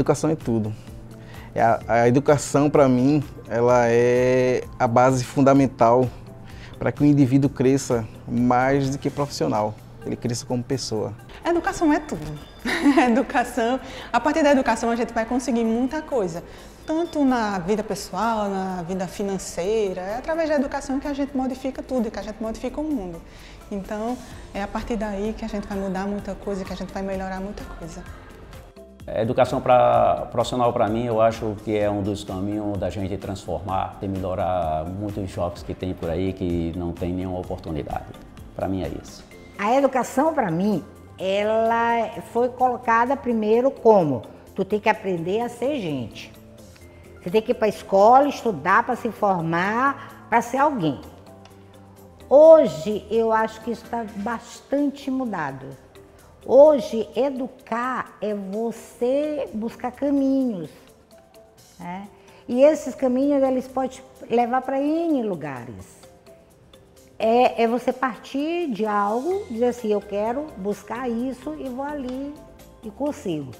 educação é tudo. É a, a educação, para mim, ela é a base fundamental para que o indivíduo cresça mais do que profissional, ele cresça como pessoa. educação é tudo. educação, a partir da educação a gente vai conseguir muita coisa, tanto na vida pessoal, na vida financeira, é através da educação que a gente modifica tudo, que a gente modifica o mundo. Então, é a partir daí que a gente vai mudar muita coisa, que a gente vai melhorar muita coisa. A educação pra, profissional para mim, eu acho que é um dos caminhos da gente transformar e melhorar muitos jovens que tem por aí que não tem nenhuma oportunidade. Para mim é isso. A educação para mim, ela foi colocada primeiro como tu tem que aprender a ser gente. Você tem que ir para a escola, estudar para se formar, para ser alguém. Hoje eu acho que isso está bastante mudado. Hoje, educar é você buscar caminhos. Né? E esses caminhos, eles podem levar para N lugares. É, é você partir de algo, dizer assim, eu quero buscar isso e vou ali e consigo.